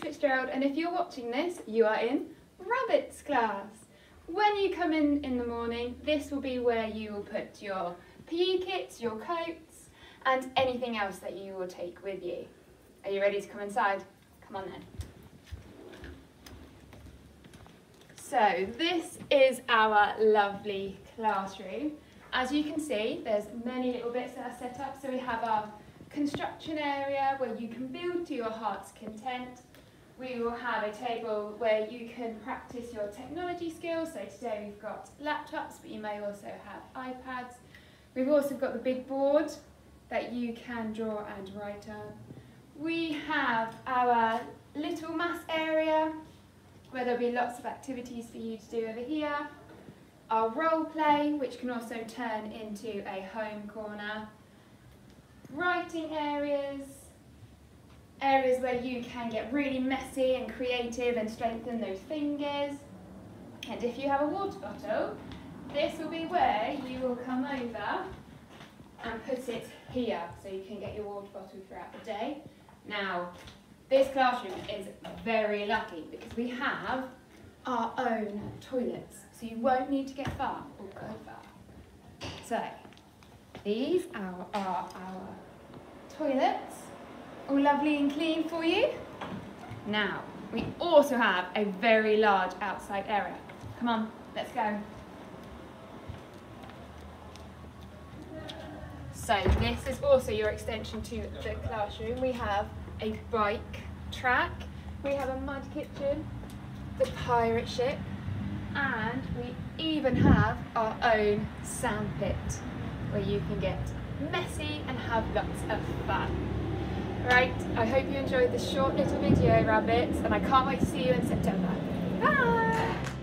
Fitzgerald and if you're watching this, you are in Rabbits class. When you come in in the morning, this will be where you will put your PE kits, your coats and anything else that you will take with you. Are you ready to come inside? Come on then. So this is our lovely classroom. As you can see, there's many little bits that are set up. So we have our construction area where you can build to your heart's content. We will have a table where you can practice your technology skills. So today we've got laptops, but you may also have iPads. We've also got the big board that you can draw and write on. We have our little maths area where there'll be lots of activities for you to do over here. Our role play, which can also turn into a home corner. Writing areas, areas where you can get really messy and creative and strengthen those fingers. And if you have a water bottle, this will be where you will come over and put it here so you can get your water bottle throughout the day. Now, this classroom is very lucky because we have our own toilets, so you won't need to get far or go far. So, these are, our toilets, all lovely and clean for you. Now, we also have a very large outside area. Come on, let's go. So this is also your extension to the classroom. We have a bike track, we have a mud kitchen, the pirate ship, and we even have our own sandpit where you can get messy and have lots of fun. Right, I hope you enjoyed this short little video, rabbits, and I can't wait to see you in September. Bye!